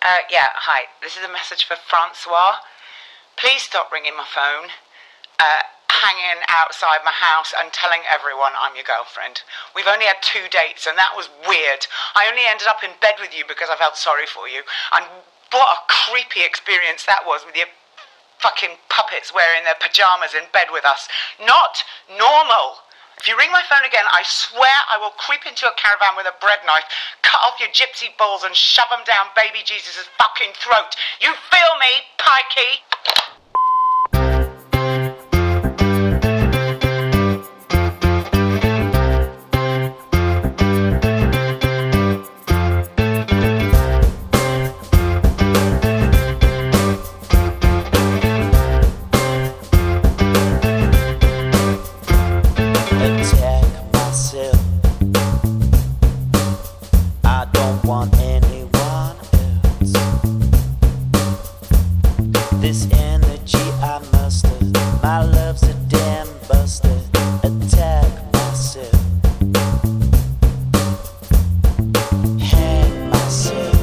Uh, yeah, hi. This is a message for Francois. Please stop ringing my phone, uh, hanging outside my house and telling everyone I'm your girlfriend. We've only had two dates and that was weird. I only ended up in bed with you because I felt sorry for you. And what a creepy experience that was with your fucking puppets wearing their pajamas in bed with us. Not normal. If you ring my phone again, I swear I will creep into your caravan with a bread knife, cut off your gypsy balls, and shove them down baby Jesus' fucking throat. You feel me, Pikey? Want anyone else. This energy I muster, my love's a dam buster. Attack myself. Hang myself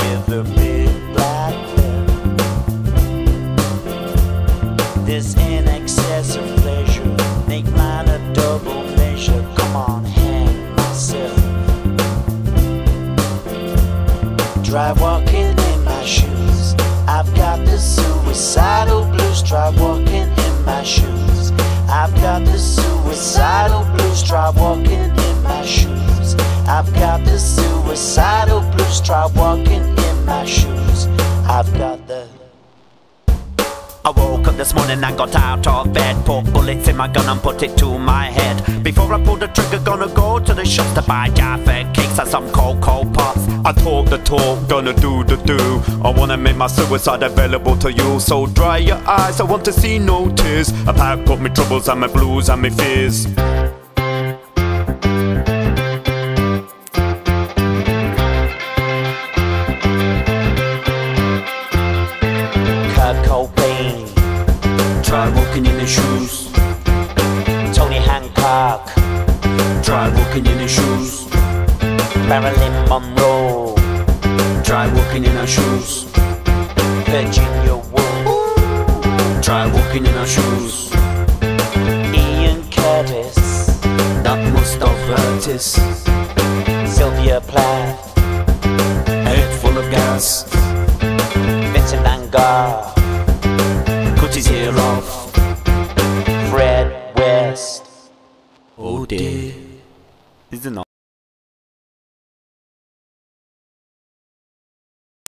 with a big black belt. This in excess of pleasure. Make mine a double Try walking in my shoes. I've got the suicidal blues. Try walking in my shoes. I've got the suicidal blues. Try walking in my shoes. I've got the suicidal blues. Try walking in my shoes. I've got the I woke up this morning and got out of bed. Put bullets in my gun and put it to my head. Before I pull the trigger, gonna go to the shops to buy Jaffa cakes and some Coco Pops. I talk the talk, gonna do the do. I wanna make my suicide available to you. So dry your eyes, I want to see no tears. I pack up my troubles and my blues and my fears. Try walking in shoes. Tony Hancock, Try walking in the shoes. Marilyn Monroe, Try walking in our shoes. Virginia Woolf, Try walking in our shoes. Ian Curtis, That must have hurt us. Sylvia Plath, Head full of gas. Vincent Van Gogh, Cut his ear off. Fred West. Oh dear.